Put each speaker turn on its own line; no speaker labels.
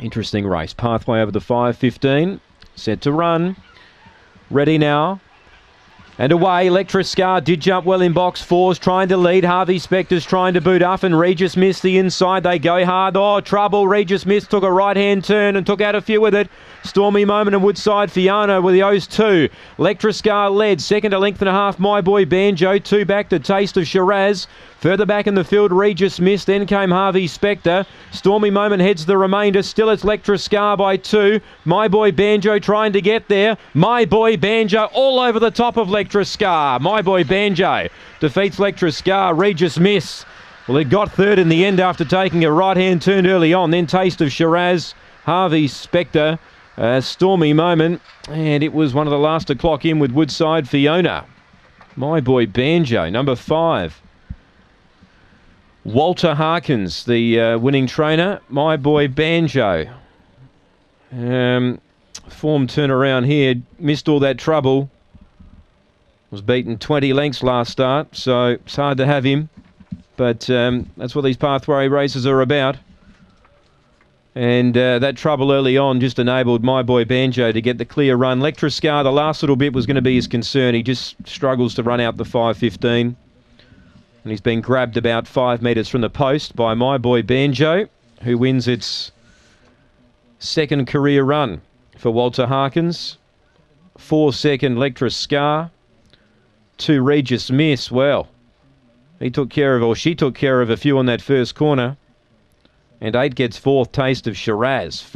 Interesting race. Pathway over the 5.15. Set to run. Ready now. And away, Electra Scar did jump well in box fours, trying to lead. Harvey Spector's trying to boot up, and Regis missed the inside. They go hard. Oh, trouble. Regis Miss, took a right hand turn and took out a few with it. Stormy Moment and Woodside Fiona with the O's two. Electra Scar led, second to length and a half. My Boy Banjo, two back to Taste of Shiraz. Further back in the field, Regis Miss. Then came Harvey Spectre. Stormy Moment heads the remainder. Still it's Electra Scar by two. My Boy Banjo trying to get there. My Boy Banjo all over the top of Electra Scar. My Boy Banjo defeats Electra Scar. Regis miss. Well, it got third in the end after taking a right hand turn early on. Then Taste of Shiraz. Harvey Spectre, A stormy moment, and it was one of the last to clock in with Woodside Fiona. My boy Banjo, number five. Walter Harkins, the uh, winning trainer. My boy Banjo. Um, form turnaround here. Missed all that trouble. Was beaten 20 lengths last start, so it's hard to have him. But um, that's what these pathway races are about. And uh, that trouble early on just enabled my boy Banjo to get the clear run. Electra Scar, the last little bit was going to be his concern. He just struggles to run out the 5.15. And he's been grabbed about five metres from the post by my boy Banjo, who wins its second career run for Walter Harkins. Four second Electra Scar. Two Regis Miss. Well, he took care of, or she took care of a few on that first corner. And eight gets fourth taste of Shiraz. Five